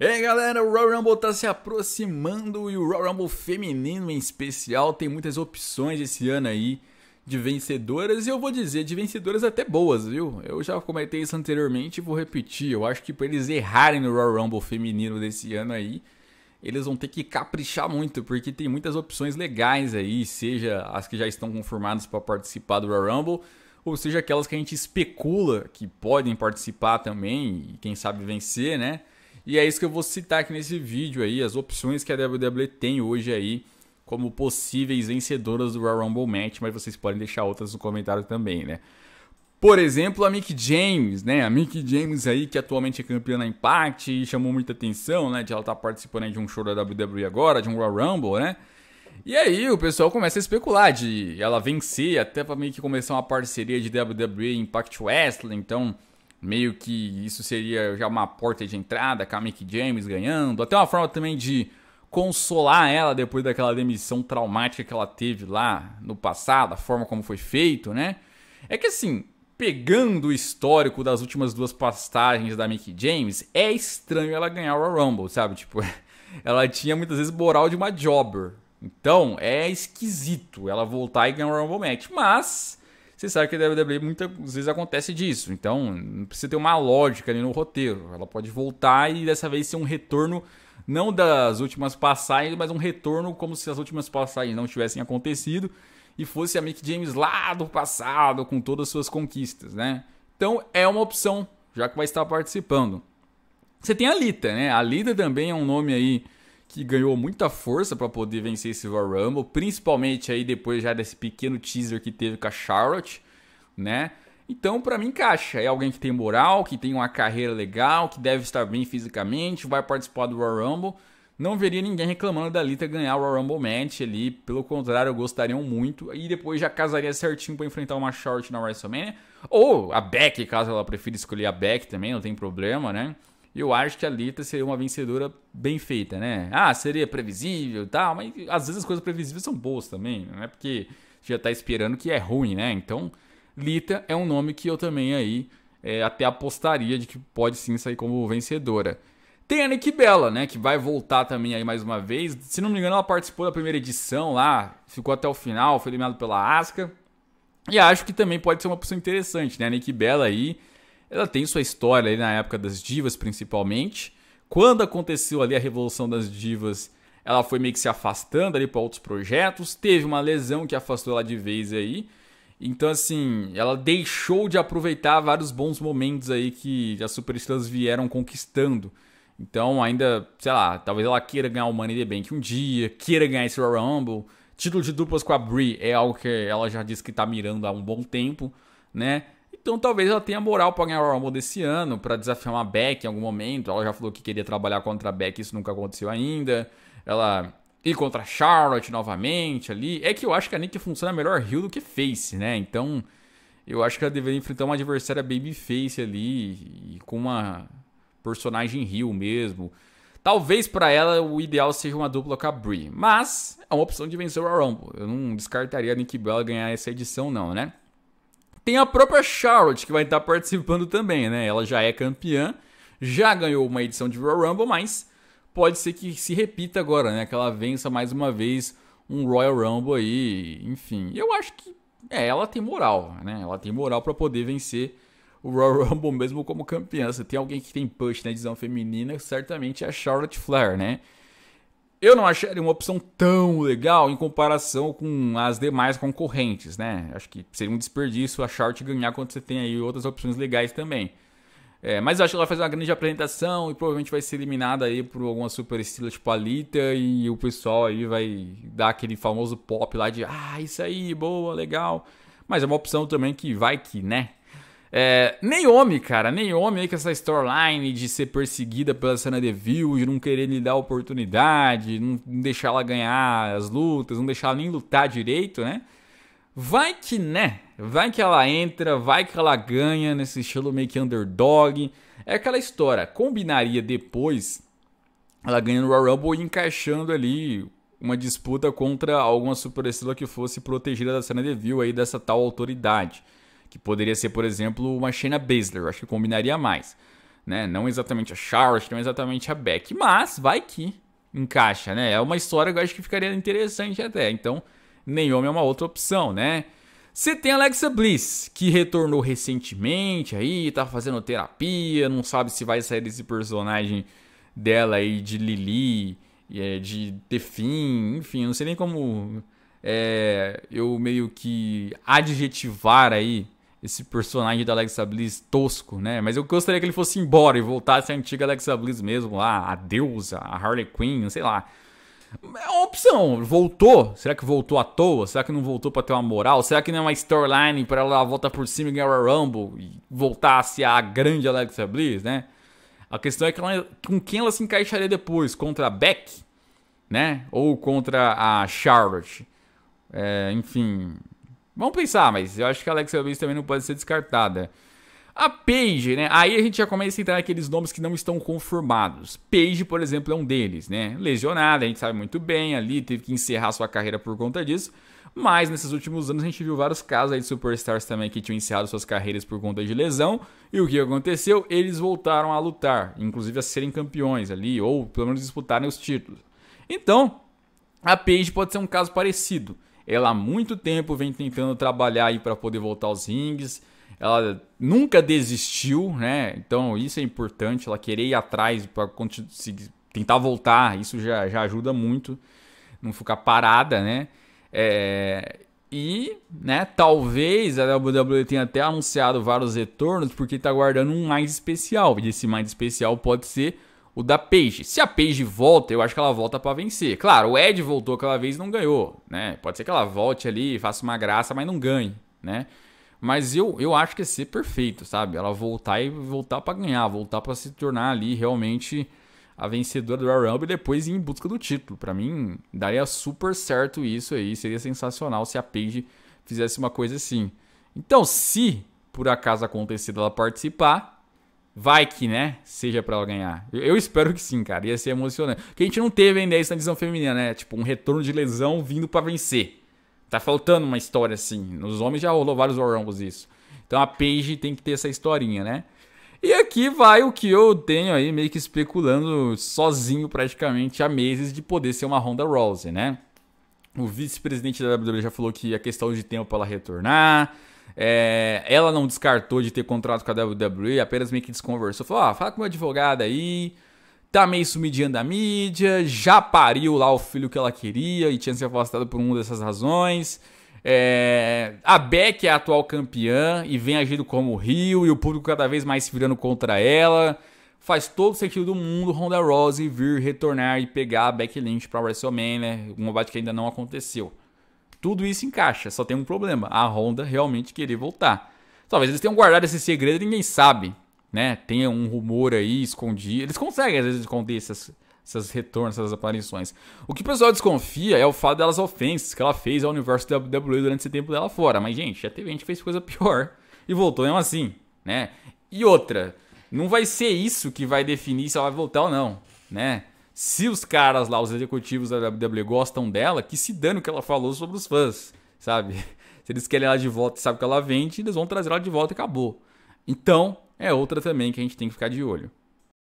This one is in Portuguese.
E aí galera, o Royal Rumble tá se aproximando e o Royal Rumble feminino em especial tem muitas opções esse ano aí de vencedoras e eu vou dizer de vencedoras até boas, viu? Eu já comentei isso anteriormente e vou repetir. Eu acho que para eles errarem no Royal Rumble feminino desse ano aí, eles vão ter que caprichar muito, porque tem muitas opções legais aí, seja as que já estão confirmadas para participar do Royal Rumble, ou seja aquelas que a gente especula que podem participar também e quem sabe vencer, né? E é isso que eu vou citar aqui nesse vídeo aí, as opções que a WWE tem hoje aí como possíveis vencedoras do Royal Rumble Match, mas vocês podem deixar outras no comentário também, né? Por exemplo, a Mick James, né? A Mick James aí, que atualmente é campeã na Impact e chamou muita atenção, né? De ela estar tá participando de um show da WWE agora, de um Royal Rumble, né? E aí o pessoal começa a especular de ela vencer, até para meio que começar uma parceria de WWE e Impact Wrestling, então meio que isso seria já uma porta de entrada, com a Mickey James ganhando, até uma forma também de consolar ela depois daquela demissão traumática que ela teve lá no passado, a forma como foi feito, né? É que assim, pegando o histórico das últimas duas passagens da Mickey James, é estranho ela ganhar o Rumble, sabe? Tipo, ela tinha muitas vezes moral de uma jobber. Então, é esquisito ela voltar e ganhar o Rumble Match, mas você sabe que a WWE muitas vezes acontece disso. Então, não precisa ter uma lógica ali no roteiro. Ela pode voltar e dessa vez ser um retorno não das últimas passagens, mas um retorno como se as últimas passagens não tivessem acontecido e fosse a Mick James lá do passado com todas as suas conquistas, né? Então é uma opção, já que vai estar participando. Você tem a Lita, né? A Lita também é um nome aí que ganhou muita força para poder vencer esse Royal Rumble, principalmente aí depois já desse pequeno teaser que teve com a Charlotte, né? Então, para mim, encaixa. É alguém que tem moral, que tem uma carreira legal, que deve estar bem fisicamente, vai participar do Royal Rumble. Não veria ninguém reclamando da Lita ganhar o Royal Rumble match ali. Pelo contrário, gostariam muito. E depois já casaria certinho para enfrentar uma Charlotte na WrestleMania. Ou a Beck, caso ela prefira escolher a Beck também, não tem problema, né? Eu acho que a Lita seria uma vencedora bem feita, né? Ah, seria previsível e tal, mas às vezes as coisas previsíveis são boas também, não é porque já tá esperando que é ruim, né? Então, Lita é um nome que eu também aí é, até apostaria de que pode sim sair como vencedora. Tem a Nick Bella, né, que vai voltar também aí mais uma vez. Se não me engano, ela participou da primeira edição lá, ficou até o final, foi eliminado pela Asuka. E acho que também pode ser uma opção interessante, né? A Nick Bella aí ela tem sua história ali na época das divas, principalmente. Quando aconteceu ali a Revolução das Divas, ela foi meio que se afastando ali para outros projetos. Teve uma lesão que afastou ela de vez aí. Então, assim, ela deixou de aproveitar vários bons momentos aí que as superestrelas vieram conquistando. Então, ainda, sei lá, talvez ela queira ganhar o Money the Bank um dia, queira ganhar esse Royal Rumble. Título de duplas com a Brie é algo que ela já disse que tá mirando há um bom tempo, né? Então talvez ela tenha moral para ganhar o Rumble desse ano, para desafiar uma Beck em algum momento. Ela já falou que queria trabalhar contra a Beck, isso nunca aconteceu ainda. Ela ir contra a Charlotte novamente ali. É que eu acho que a Nick funciona melhor heel do que face, né? Então eu acho que ela deveria enfrentar uma adversária babyface ali e com uma personagem heel mesmo. Talvez para ela o ideal seja uma dupla com a Brie, mas é uma opção de vencer o Rumble. Eu não descartaria a Nick Bella ganhar essa edição não, né? Tem a própria Charlotte que vai estar participando também, né? Ela já é campeã, já ganhou uma edição de Royal Rumble, mas pode ser que se repita agora, né? Que ela vença mais uma vez um Royal Rumble aí, enfim. Eu acho que é, ela tem moral, né? Ela tem moral para poder vencer o Royal Rumble mesmo como campeã. Se tem alguém que tem push na edição feminina, certamente é a Charlotte Flair, né? Eu não acharia uma opção tão legal em comparação com as demais concorrentes, né? Acho que seria um desperdício a Charlotte ganhar quando você tem aí outras opções legais também. É, mas acho que ela vai fazer uma grande apresentação e provavelmente vai ser eliminada aí por alguma super estrela tipo a Lita e o pessoal aí vai dar aquele famoso pop lá de ah, isso aí, boa, legal. Mas é uma opção também que vai que, né? É, Naomi, cara, Naomi aí com essa storyline de ser perseguida pela cena de view, de não querer lhe dar oportunidade, não deixar ela ganhar as lutas, não deixar ela nem lutar direito, né? Vai que, né? Vai que ela entra, vai que ela ganha nesse estilo meio que underdog. É aquela história, combinaria depois ela ganhando o Royal Rumble e encaixando ali uma disputa contra alguma superestrela que fosse protegida da cena de view aí dessa tal autoridade que poderia ser, por exemplo, uma Shayna Baszler, acho que combinaria mais. né? Não exatamente a Charlotte, não exatamente a Beck, mas vai que encaixa, né? É uma história que eu acho que ficaria interessante até. Então, Naomi é uma outra opção, né? Você tem Alexa Bliss, que retornou recentemente aí, tá fazendo terapia, não sabe se vai sair desse personagem dela aí de Lili, é, de Tefim, enfim, não sei nem como é, eu meio que adjetivar aí esse personagem da Alexa Bliss tosco, né? Mas eu gostaria que ele fosse embora e voltasse a antiga Alexa Bliss mesmo lá, a deusa, a Harley Quinn, sei lá. É uma opção. Voltou? Será que voltou à toa? Será que não voltou para ter uma moral? Será que não é uma storyline para ela voltar por cima e ganhar o Rumble e voltar a a grande Alexa Bliss, né? A questão é que ela, com quem ela se encaixaria depois? Contra a Beck? Né? Ou contra a Charlotte? É, enfim, vamos pensar, mas eu acho que a Alexa Bliss também não pode ser descartada. A Paige, né? Aí a gente já começa a entrar naqueles nomes que não estão confirmados. Paige, por exemplo, é um deles, né? Lesionada, a gente sabe muito bem ali, teve que encerrar sua carreira por conta disso. Mas nesses últimos anos a gente viu vários casos aí de superstars também que tinham encerrado suas carreiras por conta de lesão. E o que aconteceu? Eles voltaram a lutar, inclusive a serem campeões ali, ou pelo menos disputarem os títulos. Então, a Paige pode ser um caso parecido. Ela há muito tempo vem tentando trabalhar aí para poder voltar aos rings. Ela nunca desistiu, né? Então isso é importante. Ela querer ir atrás para tentar voltar, isso já, já ajuda muito. Não ficar parada, né? É, e, né, talvez a WWE tenha até anunciado vários retornos porque está guardando um mais especial. E esse mais especial pode ser o da Paige. Se a Paige volta, eu acho que ela volta para vencer. Claro, o Ed voltou aquela vez e não ganhou, né? Pode ser que ela volte ali, faça uma graça, mas não ganhe, né? Mas eu, eu acho que ia ser perfeito, sabe? Ela voltar e voltar para ganhar, voltar para se tornar ali realmente a vencedora do Royal Rumble e depois ir em busca do título. Para mim, daria super certo isso aí. Seria sensacional se a Paige fizesse uma coisa assim. Então, se por acaso acontecer dela participar, Vai que, né? Seja para ela ganhar. Eu, espero que sim, cara. Ia ser emocionante. Porque a gente não teve ainda isso na divisão feminina, né? Tipo, um retorno de lesão vindo para vencer. Tá faltando uma história assim. Nos homens já rolou vários Rumbles isso. Então a Paige tem que ter essa historinha, né? E aqui vai o que eu tenho aí meio que especulando sozinho praticamente há meses de poder ser uma Ronda Rousey, né? O vice-presidente da WWE já falou que é questão de tempo para ela retornar. É, ela não descartou de ter contrato com a WWE, apenas meio que desconversou. Falou: ah, fala com o meu advogado aí. Tá meio sumidinha da mídia, já pariu lá o filho que ela queria e tinha se afastado por uma dessas razões. É, a Beck é a atual campeã e vem agindo como o Rio e o público cada vez mais se virando contra ela. Faz todo sentido do mundo Ronda Rousey vir retornar e pegar a Becky Lynch para WrestleMania, um combate que ainda não aconteceu. Tudo isso encaixa, só tem um problema: a Honda realmente querer voltar. Talvez eles tenham guardado esse segredo e ninguém sabe, né? Tenha um rumor aí escondido. Eles conseguem às vezes esconder essas, essas retornos, essas aparições. O que o pessoal desconfia é o fato delas ofensas que ela fez ao universo da WWE durante esse tempo dela fora. Mas, gente, já teve gente que fez coisa pior e voltou mesmo assim, né? E outra, não vai ser isso que vai definir se ela vai voltar ou não, né? Se os caras lá, os executivos da WWE gostam dela, que se dane o que ela falou sobre os fãs, sabe? Se eles querem ela de volta e sabem que ela vende, eles vão trazer ela de volta e acabou. Então, é outra também que a gente tem que ficar de olho.